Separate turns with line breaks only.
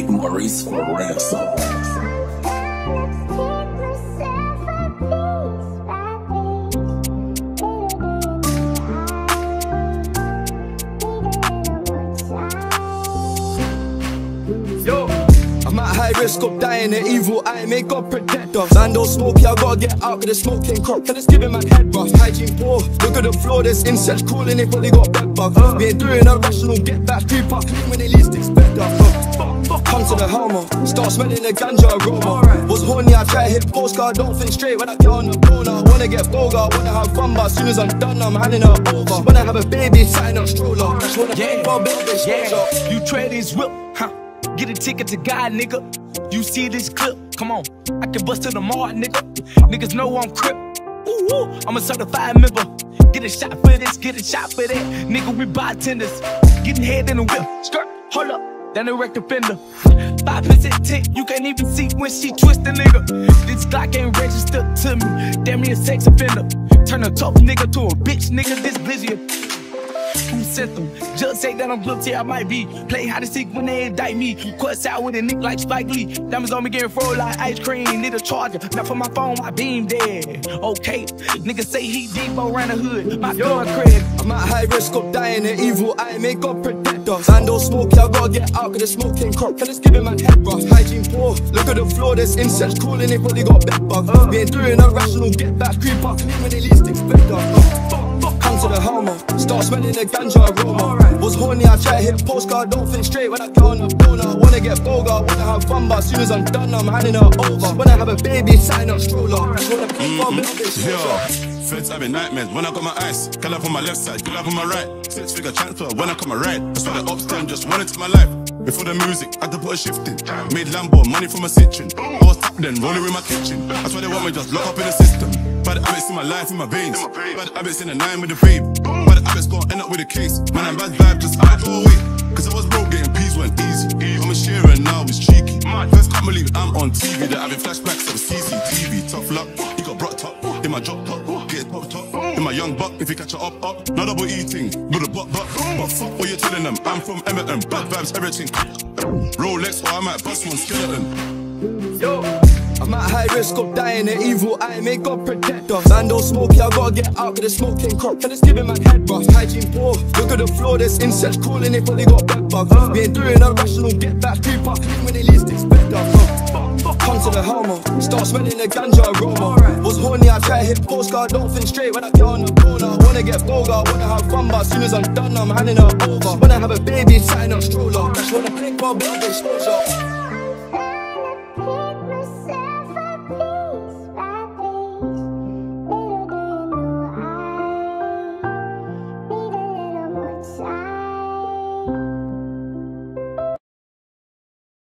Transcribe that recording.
Maurice for ransom.
Yo, I'm at high risk of dying the evil eye, may God protect us. Man, don't smoke, yeah, I gotta get out, cause the smoke can crop. Can it's giving my head rush. Hygiene poor, look at the floor, there's insects crawling, they probably got bed bugs. Uh. We ain't doing a rational get back, creep up, clean when they least expect us. Uh. Come to the helmet, uh. start smelling the ganja aroma. Was horny, I try to hit postcard, don't think straight when I get on the corner. Wanna get vulgar, wanna have fun, but as soon as I'm done, I'm handing her over. Wanna have a baby, sign up stroller. Just wanna
Yeah.
bit of.
Yeah, you trade this whip, huh? Get a ticket to God, nigga. You see this clip? Come on, I can bust to the mall, nigga. Niggas know I'm crip. Ooh, ooh, I'm a certified member. Get a shot for this, get a shot for that. Nigga, we bartenders. Getting head in the whip. Skirt, hold up. Then the wrecked fender. Five percent tick, you can't even see when she twist the nigga. This Glock ain't registered to me. Damn me a sex offender. Turn a tough nigga to a bitch, nigga. This blizzy. Sent them? Just say that I'm guilty, I might be. Play hide and seek when they indict me. Quest out with a Knick like Spike Lee. Diamonds on me getting froze like ice cream. Need a charger, not for my phone, my beam dead. Okay, niggas say he Debo around the hood. My gun credit.
I'm at high risk of dying the evil eye, may God protect us. Man, don't smoke, I gotta get out, cause the smoke can crop. Can it's giving my head rush. Hygiene poor, look at the floor, there's insects crawling, they probably got bed bugs. Uh. We ain't doing a rational get back, creep up, clean when they least expect us. Uh. Start smelling the ganja aroma. Was horny, I try to hit postcard, don't think straight when I get on the corner. Wanna get vulgar, wanna have fun, but as soon as I'm done, I'm handing her over. Wanna have a baby, sign up stroller. Wanna keep on bit of exposure.
Yo, feds having nightmares when I got my eyes. Kill up on my left side, kill up on my right. Six figure transfer when I come around. That's why the ops them just wanted to my life. Before the music, I had to put a shift in. Made Lambo, money from my kitchen. I was then, rolling in my kitchen. That's why they want me just lock up in the system. Bad habits in my life, in my veins. Bad habits in the nine with the babe. Bad habits gon' end up with a case. Man, I'm bad vibe, just I go away. Cause I was broke, getting peas went easy. I'm a sharer now, it's cheeky. First can't believe I'm on TV. They're having flashbacks of CCTV. Tough luck, he got brought top. In my drop top, get top top. In my young buck, if you catch her up, up. No double eating, with a buck, buck. But fuck what you're telling them. I'm from Edmonton, bad vibes, everything. Rolex, or I might bust one skeleton.
Yo, I'm at high risk of dying the evil eye, may God protect us. Man, don't smoke, I gotta get out, cause the smoke can crop. Can it's giving my head rush. Hygiene poor, look at the floor, there's insects crawling, they got bed bugs. Uh. We ain't doing a rational get back, creep up, clean when they least expect us. Uh. Come to the helmet, start smelling the ganja aroma. Was horny, I try to hit postcard, don't think straight when I get on the corner. Wanna get vulgar, wanna have fun, but as soon as I'm done, I'm handing her over. Wanna have a baby, sign up stroller. Just wanna click bit of exposure.